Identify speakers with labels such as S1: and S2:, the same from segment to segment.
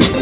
S1: you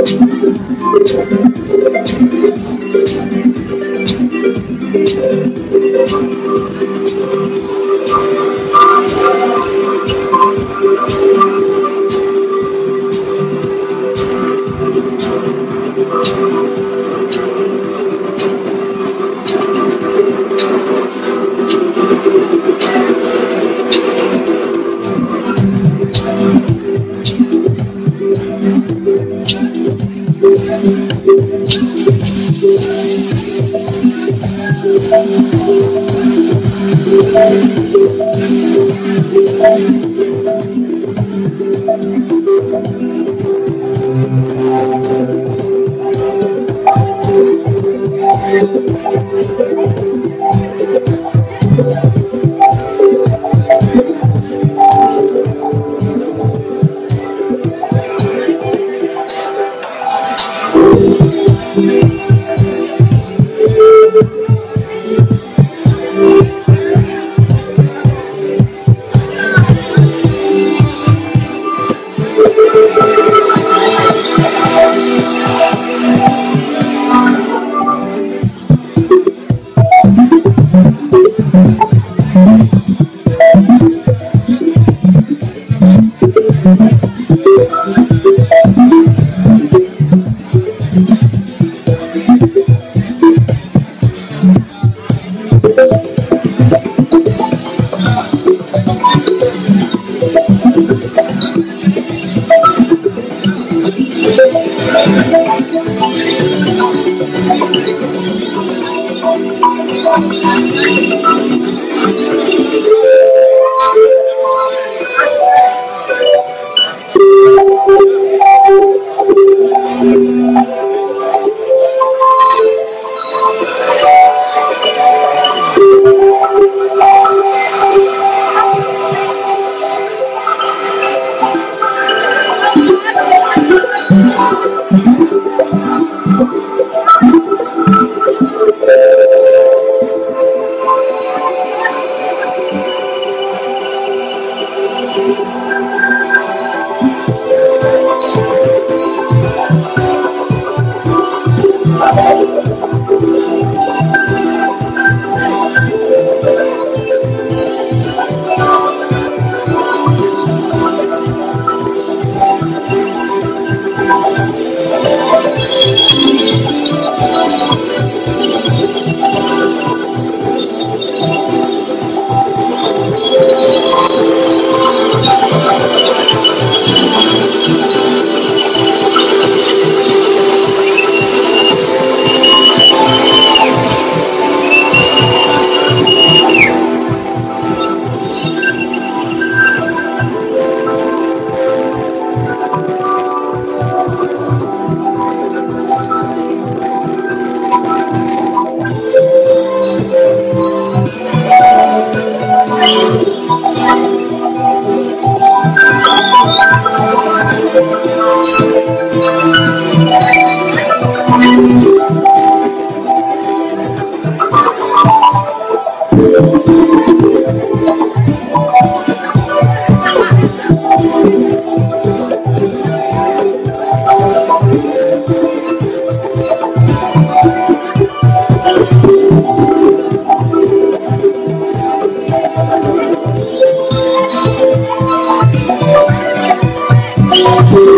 S1: Thank you. Thank you. Thank you. Thank